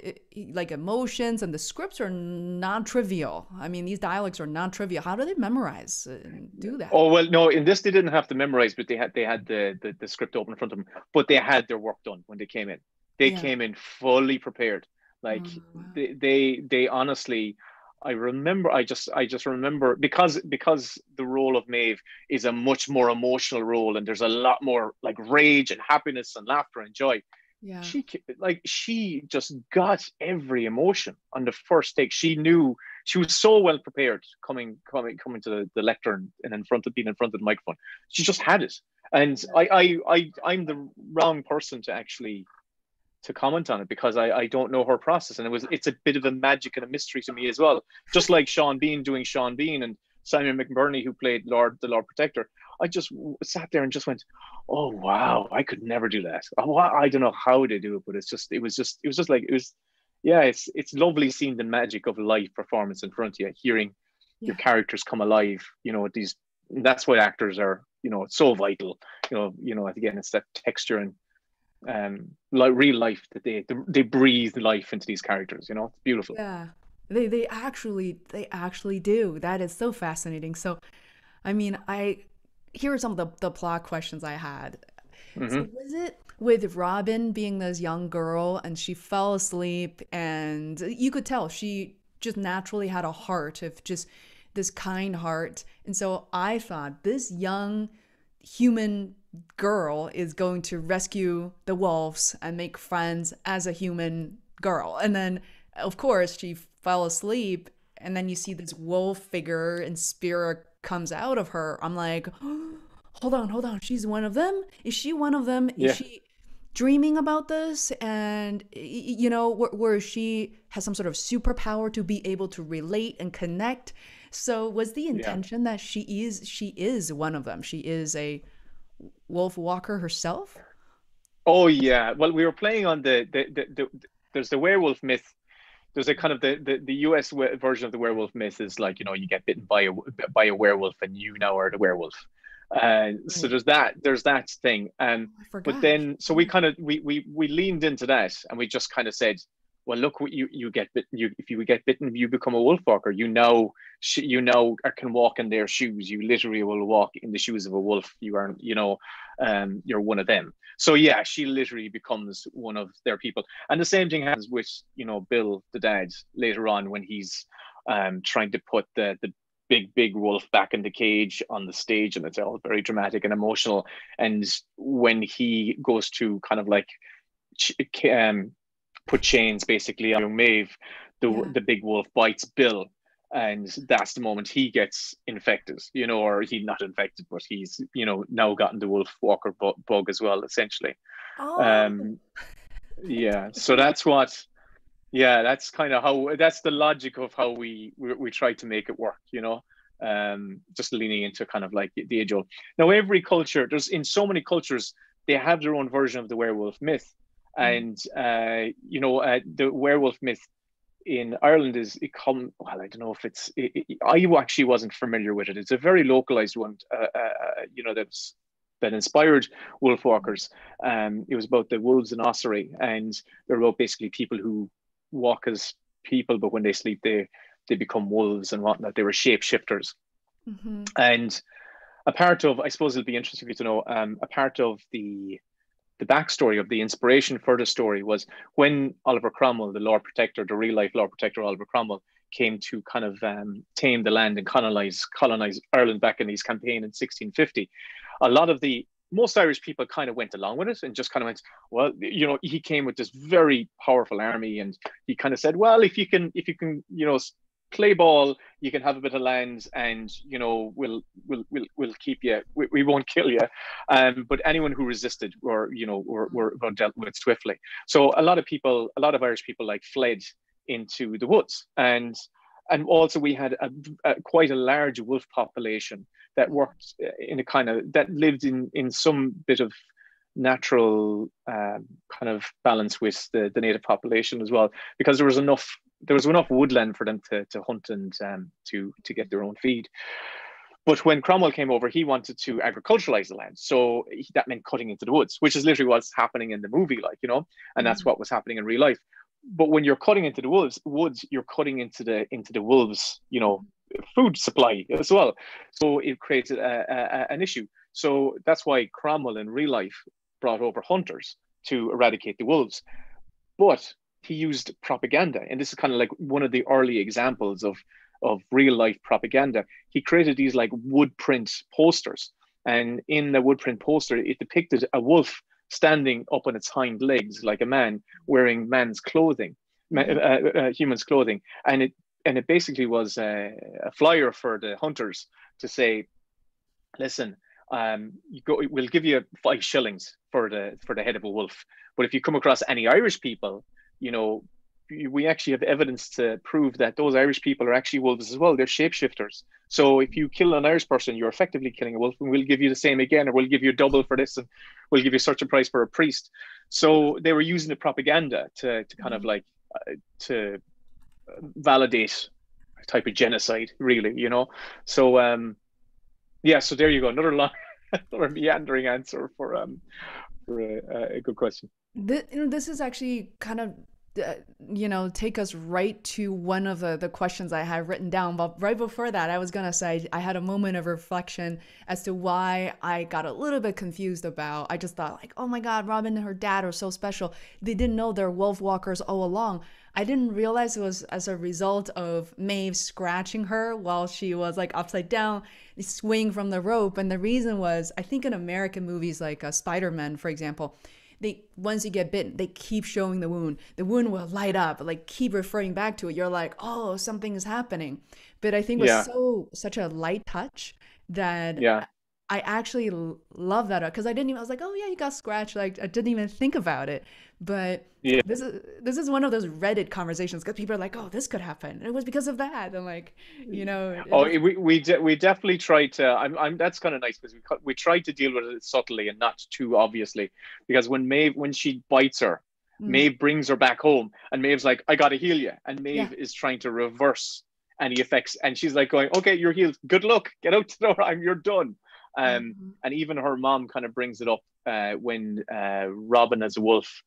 like emotions and the scripts are non-trivial. I mean, these dialogues are non-trivial. How do they memorize and do that? Oh well, no. In this, they didn't have to memorize, but they had they had the the, the script open in front of them. But they had their work done when they came in. They yeah. came in fully prepared. Like oh, wow. they, they they honestly I remember I just I just remember because because the role of Maeve is a much more emotional role and there's a lot more like rage and happiness and laughter and joy. Yeah. She like she just got every emotion on the first take. She knew she was so well prepared coming coming coming to the, the lectern and in front of being in front of the microphone. She just had it. And I I I I'm the wrong person to actually to comment on it because I, I don't know her process. And it was it's a bit of a magic and a mystery to me as well. Just like Sean Bean doing Sean Bean and Simon McBurney who played Lord the Lord Protector I just sat there and just went oh wow. I could never do that. Oh, I don't know how they do it but it's just it was just it was just like it was yeah it's it's lovely seeing the magic of live performance in front of you hearing yeah. your characters come alive you know these that's why actors are you know so vital you know you know again it's that texture and um like real life that they they breathe life into these characters you know it's beautiful Yeah. They they actually they actually do. That is so fascinating. So I mean, I here are some of the, the plot questions I had. So hmm was it with Robin being this young girl and she fell asleep and you could tell she just naturally had a heart of just this kind heart. And so I thought this young human girl is going to rescue the wolves and make friends as a human girl. And then of course she fell asleep and then you see this wolf figure and spirit comes out of her. I'm like, hold on, hold on. She's one of them? Is she one of them? Is she dreaming about this? And, you know, where, where she has some sort of superpower to be able to relate and connect. So was the yeah intention that she is she is one of them? She is a wolf walker herself? oh yeah well we were playing on the the, the, the there's the werewolf myth there's a kind of the, the, the US version of the werewolf myth is like, you know, you get bitten by a by a werewolf and you now are the werewolf. Uh, so there's that there's that thing. Um, I but then so we kind of we, we we leaned into that and we just kind of said, well, look, what you you get bitten. You if you get bitten, you become a wolf walker. You know, you know, are- can walk in their shoes. You literally will walk in the shoes of a wolf. You are you know, um, you're one of them. So yeah, she literally becomes one of their people. And the same thing happens with you know Bill, the dad, later on when he's um trying to put the the big big wolf back in the cage on the stage, and it's all very dramatic and emotional. And when he goes to kind of like um put chains basically on Maeve, the Yeah. the big wolf bites Bill. And that's the moment he gets infected, you know, or he's not infected, but he's, you know, now gotten the wolf walker bu- bug as well, essentially. Oh, Um, yeah, so that's what, yeah, that's kind of how, that's the logic of how we, we, we try to make it work, you know, um, just leaning into kind of like the, the age old. Now, every culture, there's in so many cultures, they have their own version of the werewolf myth. Mm, And, uh, you know, uh, the werewolf myth in Ireland is it come well I don't know if it's it, it, I actually wasn't familiar with it. It's a very localized one uh, uh, uh, you know that's that inspired Wolfwalkers. Um it was about the wolves in Ossory and they're about basically people who walk as people but when they sleep they they become wolves and whatnot. They were shapeshifters. Mm-hmm. and a part of I suppose it'll be interesting for you to know um a part of the the backstory of the inspiration for the story was when Oliver Cromwell, the Lord Protector, the real life Lord Protector Oliver Cromwell, came to kind of um, tame the land and colonize colonize Ireland back in his campaign in 1650. A lot of the most Irish people kind of went along with it and just kind of went, well, you know, he came with this very powerful army, and he kind of said, well, if you can, if you can, you know, play ball, you can have a bit of land, and you know, we'll we'll we'll, we'll keep you, we, we won't kill you. Um, but anyone who resisted were, you know, were, were, were dealt with swiftly. So a lot of people, a lot of Irish people, like fled into the woods, and and also we had a, a quite a large wolf population that worked in a kind of that lived in in some bit of natural um, kind of balance with the, the native population as well because there was enough there was enough woodland for them to, to hunt and um, to to get their own feed but when Cromwell came over, he wanted to agriculturalize the land. So he, that meant cutting into the woods, which is literally what's happening in the movie, like, you know, and that's mm, what was happening in real life. But when you're cutting into the wolves, woods, you're cutting into the into the wolves, you know, food supply as well. So it created a, a, an issue. So that's why Cromwell in real life brought over hunters to eradicate the wolves. But he used propaganda, and this is kind of like one of the early examples of of real life propaganda. He created these like wood print posters, and in the wood print poster, it depicted a wolf standing up on its hind legs like a man wearing man's clothing, uh, mm-hmm. uh, human's clothing, and it and it basically was a, a flyer for the hunters to say, listen. Um, you go, we'll give you five shillings for the for the head of a wolf. But if you come across any Irish people, you know, we actually have evidence to prove that those Irish people are actually wolves as well. They're shapeshifters. So if you kill an Irish person, you're effectively killing a wolf, and we'll give you the same again, or we'll give you double for this, and we'll give you such a price for a priest. So they were using the propaganda to, to kind of like uh, to validate a type of genocide, really, you know. So um, yeah, so there you go, another long, another meandering answer for um a, a good question. This, this is actually kind of uh, you know take us right to one of the, the questions i had written down. But right before that i was going to say i had a moment of reflection as to why i got a little bit confused about i just thought like oh my god robin and her dad are so special. They didn't know they're wolf walkers all along. I didn't realize it was as a result of maeve scratching her while she was like upside down swing from the rope. And the reason was i think in american movies like uh, spider-man for example they once you get bitten, they keep showing the wound. The wound will light up, like keep referring back to it. You're like, oh, something is happening. But I think it was yeah. so such a light touch that yeah. I actually love that because I didn't even. I was like, oh yeah, you got scratched. Like I didn't even think about it. But yeah. this is this is one of those Reddit conversations because people are like, oh, this could happen. And it was because of that. And like, you know. Oh, was... we we de- we definitely tried to. I'm I'm. That's kind of nice because we we tried to deal with it subtly and not too obviously. Because when Maeve when she bites her, mm. Maeve brings her back home, and Maeve's like, I gotta heal you, and Maeve yeah. is trying to reverse any effects, and she's like going, okay, you're healed. Good luck. Get out the door. I'm. You're done. Um, mm-hmm. and even her mom kind of brings it up uh, when uh, Robin as a wolf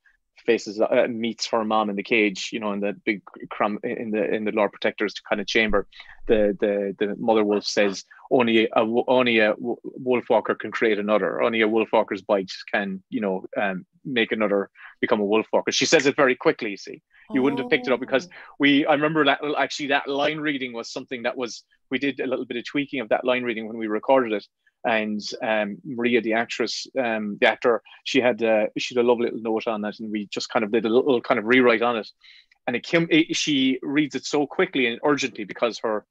faces uh, meets her mom in the cage, you know, in the big cram in the in the Lord Protector's kind of chamber. The the the mother wolf says only a only a wolf walker can create another. Only a wolf walker's bite can you know um, make another become a wolf walker. She says it very quickly. You see, you oh. wouldn't have picked it up because oh. we. I remember that actually that line reading was something that was we did a little bit of tweaking of that line reading when we recorded it and um, Maria, the actress, um, the actor, she had uh, she had a lovely little note on that, and we just kind of did a little kind of rewrite on it. And it came, it, she reads it so quickly and urgently because her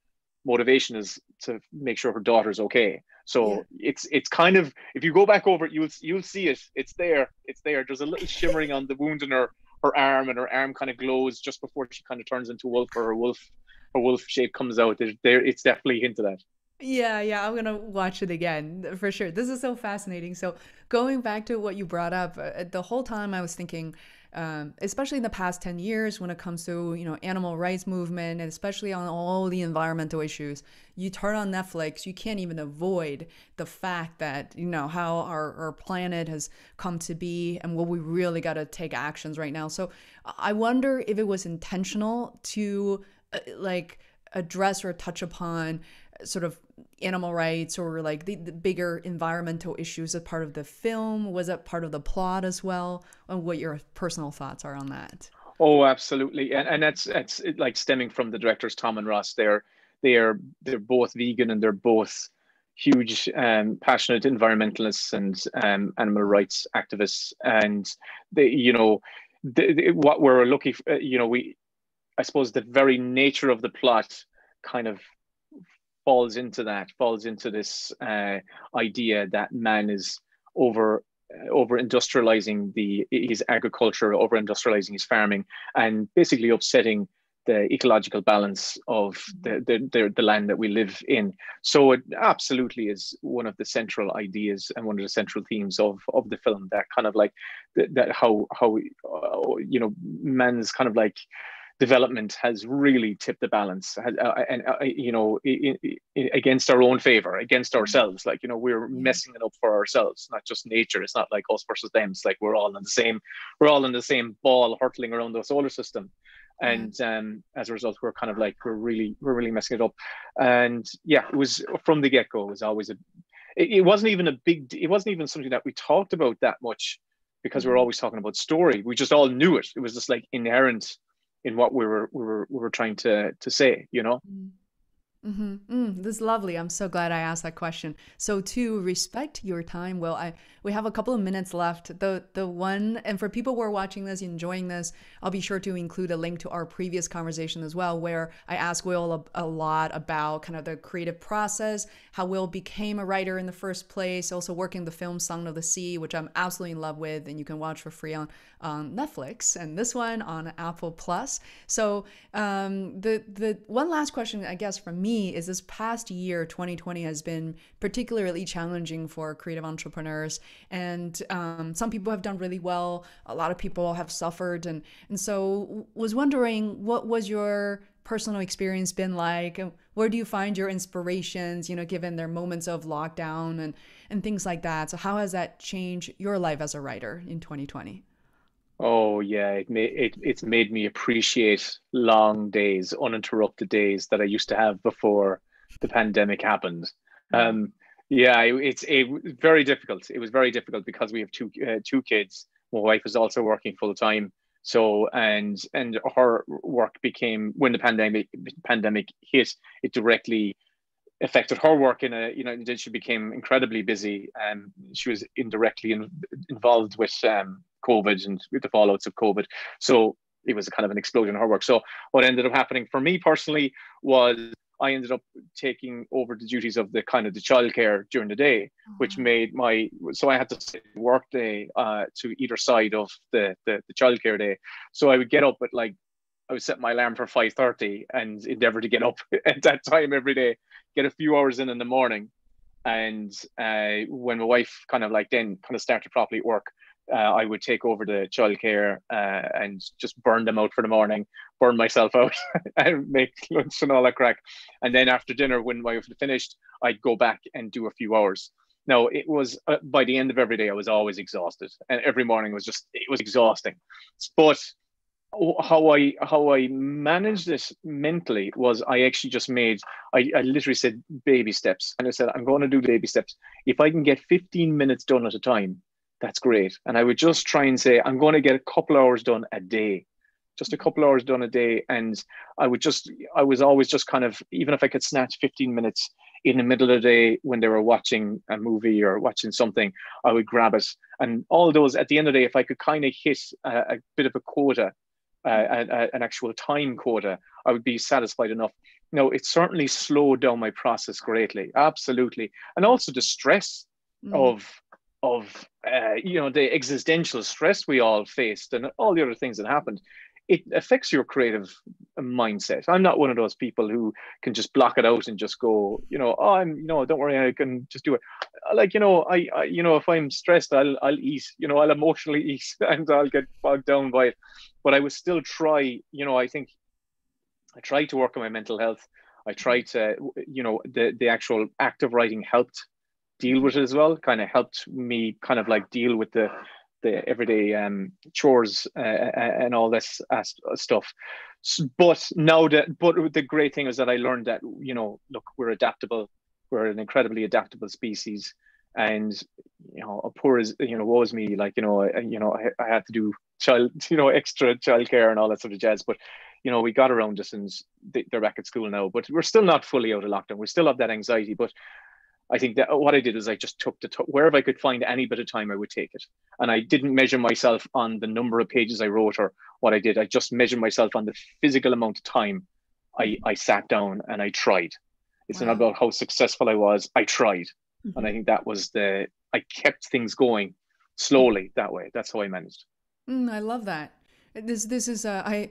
motivation is to make sure her daughter's okay. So yeah. it's it's kind of if you go back over it, you'll you'll see it. It's there. It's there. There's a little shimmering on the wound in her her arm, and her arm kind of glows just before she kind of turns into a wolf, or her wolf her wolf shape comes out. There, there it's definitely hinted at. Yeah, yeah, I'm gonna watch it again for sure. This is so fascinating. So going back to what you brought up, uh, the whole time I was thinking, um, especially in the past 10 years when it comes to you know animal rights movement and especially on all the environmental issues you turn on netflix you can't even avoid the fact that you know how our, our planet has come to be and what we really got to take actions right now so i wonder if it was intentional to uh, like address or touch upon sort of animal rights or like the, the, bigger environmental issues as part of the film? Was it part of the plot as well? And what your personal thoughts are on that? Oh, absolutely, and and that's that's like stemming from the directors Tomm and Ross. They're they're they're both vegan and they're both huge um, passionate environmentalists and um, animal rights activists, and they you know the, the, what we're looking for, you know we I suppose the very nature of the plot kind of falls into that, falls into this uh, idea that man is over uh, over industrializing the his agriculture, over industrializing his farming, and basically upsetting the ecological balance of the, the, the, the, land that we live in. So it absolutely is one of the central ideas and one of the central themes of, of the film that kind of like that, that how, how, uh, you know, man's kind of like development has really tipped the balance uh, and uh, you know in, in, against our own favor against mm-hmm. ourselves. Like you know we're messing it up for ourselves not just nature. It's not like us versus them. It's like we're all in the same we're all in the same ball hurtling around the solar system. And um, as a result we're kind of like we're really we're really messing it up. And yeah it was from the get-go it was always a it, it wasn't even a big it wasn't even something that we talked about that much because we we're mm-hmm. always talking about story. We just all knew it. It was just like inherent in what we were we were we were trying to to say you know mm. Mm-hmm. Mm, this is lovely. I'm so glad I asked that question. So to respect your time, Will, I we have a couple of minutes left. The the one and for people who are watching this, enjoying this, I'll be sure to include a link to our previous conversation as well, where I ask Will a, a lot about kind of the creative process, how Will became a writer in the first place, also working the film Song of the Sea, which I'm absolutely in love with, and you can watch for free on on Netflix, and this one on Apple Plus. So um, the the one last question, I guess, from me is this past year, 2020, has been particularly challenging for creative entrepreneurs. And um, some people have done really well, a lot of people have suffered. And, and so, was wondering what was your personal experience been like? Where do you find your inspirations, you know, given their moments of lockdown and, and things like that? So, how has that changed your life as a writer in 2020? Oh yeah, it made it it's made me appreciate long days, uninterrupted days that I used to have before the pandemic happened. Um, yeah, it, it's it very difficult. It was very difficult because we have two uh, two kids. My wife was also working full time, so and and her work became when the pandemic pandemic hit, it directly affected her work in a you know she became incredibly busy and she was indirectly in, involved with um, COVID and with the fallouts of COVID. So it was kind of an explosion of her work. So what ended up happening for me personally was I ended up taking over the duties of the kind of the childcare during the day, mm-hmm. which made my so I had to work day uh, to either side of the, the the childcare day. So I would get up at like I would set my alarm for five thirty and endeavor to get up at that time every day, get a few hours in in the morning, and uh, when my wife kind of like then kind of started properly at work, uh, I would take over the childcare uh, and just burn them out for the morning, burn myself out, and make lunch and all that crack. And then after dinner, when my wife had finished, I'd go back and do a few hours. Now it was uh, by the end of every day, I was always exhausted, and every morning was just it was exhausting. But how I how I managed this mentally was I actually just made I, I literally said baby steps, and I said I'm going to do baby steps. If I can get 15 minutes done at a time, that's great. And I would just try and say, I'm going to get a couple hours done a day, just a couple hours done a day. And I would just, I was always just kind of, even if I could snatch 15 minutes in the middle of the day when they were watching a movie or watching something, I would grab it. And all those, at the end of the day, if I could kind of hit a, a bit of a quota, uh, a, an actual time quota, I would be satisfied enough. No, it certainly slowed down my process greatly, absolutely, and also the stress mm. of of uh, you know the existential stress we all faced and all the other things that happened it affects your creative mindset. I'm not one of those people who can just block it out and just go you know oh i'm you know don't worry i can just do it. Like you know I, I you know if i'm stressed i'll i'll eat you know i'll emotionally eat and i'll get bogged down by it. But i would still try you know i think i try to work on my mental health. I try to you know the the actual act of writing helped deal with it as well. Kind of helped me kind of like deal with the the everyday um, chores uh, and all this uh, stuff. But now that, but the great thing is that I learned that you know, look, we're adaptable. We're an incredibly adaptable species, and you know, a poor as you know, woe is me. Like you know, I, you know, I, I had to do child, you know, extra childcare and all that sort of jazz. But you know, we got around this, and they're back at school now. But we're still not fully out of lockdown. We still have that anxiety, but I think that what I did is I just took the t- wherever I could find any bit of time, I would take it, and I didn't measure myself on the number of pages I wrote or what I did. I just measured myself on the physical amount of time I I sat down and I tried. It's wow. not about how successful I was. I tried, mm-hmm. and I think that was the I kept things going slowly that way. That's how I managed. Mm, I love that. This this is uh, I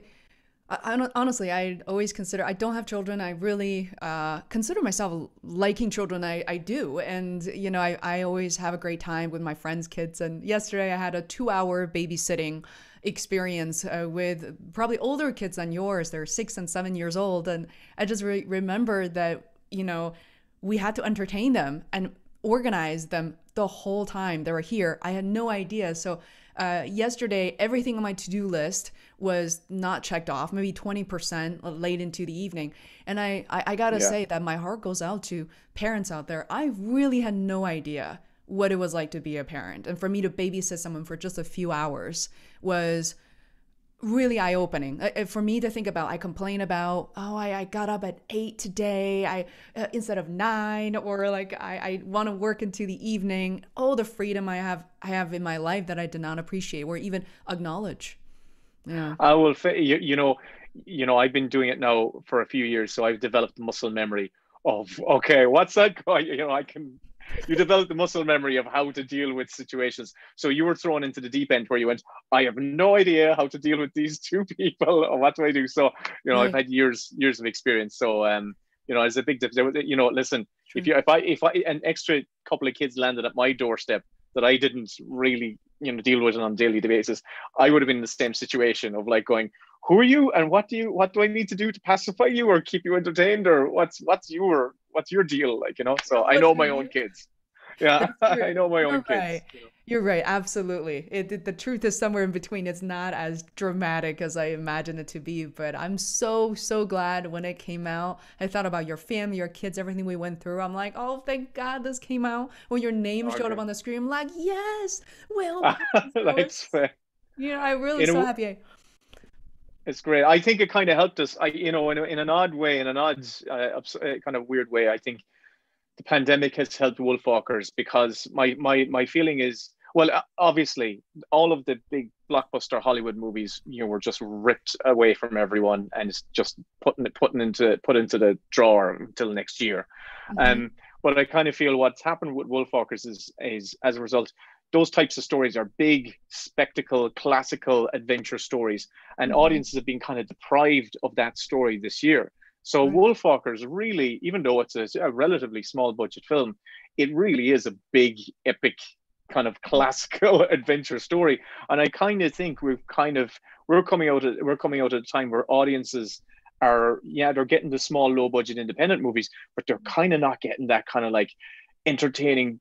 I, honestly, I always consider, I don't have children. I really uh, consider myself liking children. I, I do. And, you know, I, I always have a great time with my friends' kids. And yesterday I had a two hour babysitting experience uh, with probably older kids than yours. They're six and seven years old. And I just re- remember that, you know, we had to entertain them and organize them the whole time they were here. I had no idea. So, uh, yesterday, everything on my to do list was not checked off, maybe 20% late into the evening. And I, I, I gotta yeah. say that my heart goes out to parents out there. I really had no idea what it was like to be a parent. And for me to babysit someone for just a few hours was really eye opening uh, uh, for me to think about. I complain about, oh, I, I got up at eight today, I uh, instead of nine, or like I, I want to work into the evening. Oh, the freedom I have I have in my life that I did not appreciate or even acknowledge. Yeah, I will. You, you know, you know, I've been doing it now for a few years, so I've developed muscle memory of okay, what's that? You know, I can you develop the muscle memory of how to deal with situations. So you were thrown into the deep end where you went, I have no idea how to deal with these two people or what do I do? So, you know, right. I've had years, years of experience. So, um, you know, it's a big difference. You know, listen, True. if you, if I, if I, an extra couple of kids landed at my doorstep that I didn't really, you know, deal with on a daily basis, I would have been in the same situation of like going, who are you and what do you what do I need to do to pacify you or keep you entertained or what's what's your what's your deal like you know so I know my own kids yeah I know my own You're kids right. you know. You're right. Absolutely. It, it- the truth is somewhere in between. It's not as dramatic as I imagined it to be, but I'm so, so glad when it came out. I thought about your family, your kids, everything we went through. I'm like, oh, thank God this came out. When your name showed up on the screen, I'm like, yes, Will Patton. So Thanks, you know, I'm really so w- happy. It's great. I think it kind of helped us I you know in, in an odd way in an odd uh, uh, kind of weird way I think the pandemic has helped Wolfwalkers because my my my feeling is well obviously all of the big blockbuster Hollywood movies you know were just ripped away from everyone and it's just putting it putting into put into the drawer until next year. Hmm um but I kind of feel what's happened with Wolfwalkers is is as a result those types of stories are big spectacle classical adventure stories and hmm audiences have been kind of deprived of that story this year so Right. Wolfwalkers really, even though it's a, a relatively small budget film, it really is a big, epic kind of classical adventure story. And I kind of think we've kind of we're coming out at we're coming out at a time where audiences are yeah they're getting the small low budget independent movies, but they're kind of not getting that kind of like entertaining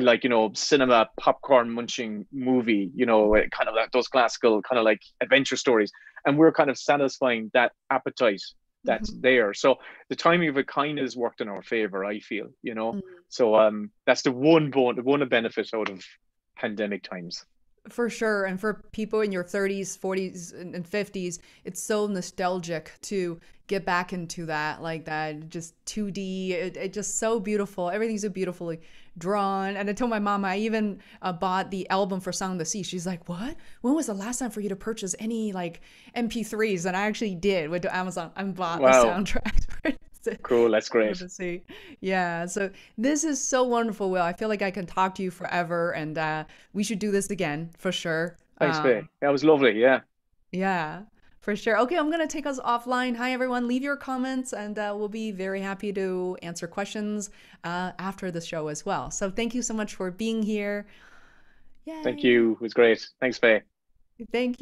like you know cinema popcorn munching movie you know kind of like those classical kind of like adventure stories and we're kind of satisfying that appetite that's hmm there. So the timing of it kind of has worked in our favor, I feel, you know. hmm So um that's the one bon the one benefit out of pandemic times. For sure. And for people in your 30s, 40s, and and 50s, it's so nostalgic to get back into that, like that, just 2D. It, it just so beautiful. Everything's so beautifully drawn. And I told my mom, I even uh, bought the album for Song of the Sea. She's like, What? When was the last time for you to purchase any like MP3s? And I actually did. Went to Amazon and bought the soundtrack cool, that's great. the Sea. Yeah. So this is so wonderful, Will. I feel like I can talk to you forever, and uh, we should do this again for sure. Thanks, Fei. Um, That was lovely, yeah. yeah, for sure. Okay, I'm gonna take us offline. Hi, everyone. Leave your comments, and uh, we'll be very happy to answer questions uh, after the show as well. So thank you so much for being here. Yeah Thank you. It was great. Thanks, Fei. Thank